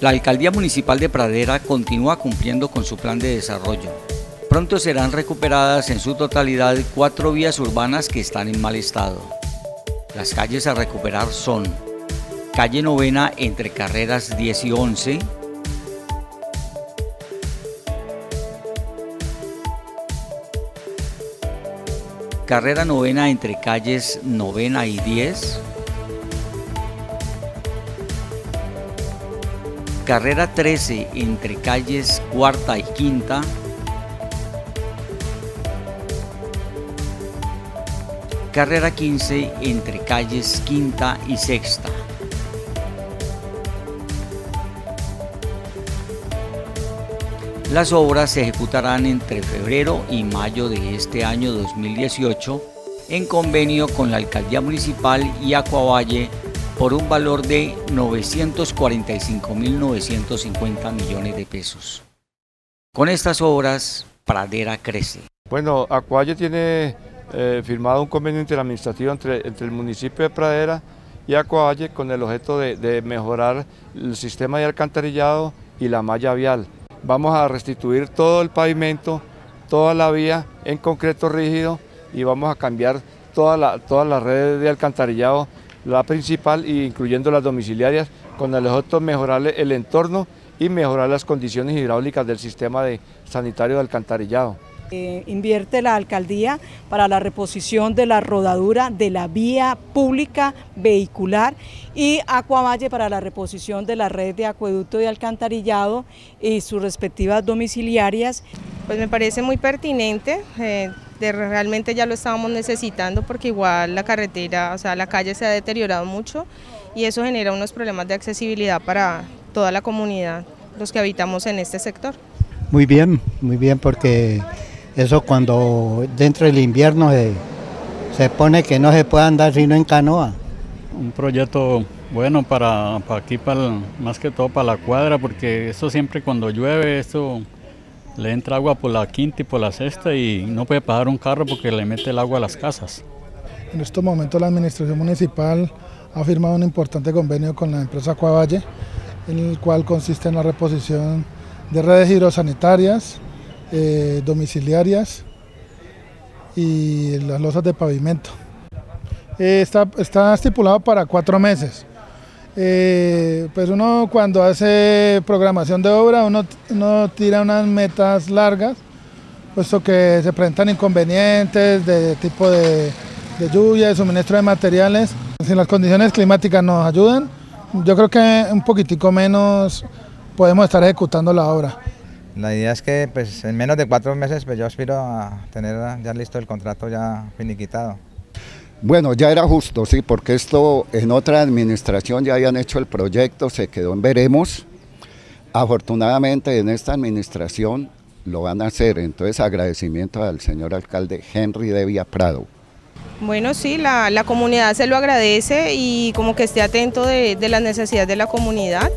La Alcaldía Municipal de Pradera continúa cumpliendo con su plan de desarrollo. Pronto serán recuperadas en su totalidad cuatro vías urbanas que están en mal estado. Las calles a recuperar son calle novena entre carreras 10 y 11, carrera novena entre calles novena y 10, carrera 13 entre calles cuarta y quinta, carrera 15 entre calles quinta y sexta. Las obras se ejecutarán entre febrero y mayo de este año 2018 en convenio con la Alcaldía Municipal y Acuavalle por un valor de 945.950 millones de pesos. Con estas obras, Pradera crece. Bueno, Acuavalle tiene eh, firmado un convenio interadministrativo entre, entre el municipio de Pradera y Acuavalle con el objeto de, mejorar el sistema de alcantarillado y la malla vial. Vamos a restituir todo el pavimento, toda la vía en concreto rígido y vamos a cambiar toda la, todas las redes de alcantarillado, la principal incluyendo las domiciliarias, con el objeto de mejorar el entorno y mejorar las condiciones hidráulicas del sistema de sanitario de alcantarillado. Eh, invierte la alcaldía para la reposición de la rodadura de la vía pública vehicular y Acuavalle para la reposición de la red de acueducto y alcantarillado y sus respectivas domiciliarias. Pues me parece muy pertinente, eh, de, realmente ya lo estábamos necesitando porque igual la carretera, o sea, la calle se ha deteriorado mucho y eso genera unos problemas de accesibilidad para toda la comunidad, los que habitamos en este sector. Muy bien, muy bien porque eso cuando dentro del invierno se, pone que no se puede andar sino en canoa. Un proyecto bueno para, aquí, para más que todo para la cuadra, porque esto siempre cuando llueve, esto le entra agua por la quinta y por la sexta y no puede pasar un carro porque le mete el agua a las casas. En estos momentos la administración municipal ha firmado un importante convenio con la empresa Cuavalle, en el cual consiste en la reposición de redes hidrosanitarias, eh, domiciliarias y las losas de pavimento. Eh, está, estipulado para cuatro meses. Eh, pues uno cuando hace programación de obra, uno, tira unas metas largas, puesto que se presentan inconvenientes de tipo de, de lluvia, de suministro de materiales. Si las condiciones climáticas nos ayudan, yo creo que un poquitico menos podemos estar ejecutando la obra. La idea es que pues, en menos de cuatro meses pues, yo aspiro a tener ya listo el contrato ya finiquitado. Bueno, ya era justo, sí, porque esto en otra administración ya habían hecho el proyecto, se quedó en veremos. Afortunadamente en esta administración lo van a hacer, entonces agradecimiento al señor alcalde Henry Devia Prado. Bueno, sí, la, comunidad se lo agradece y como que esté atento de las necesidades de la comunidad.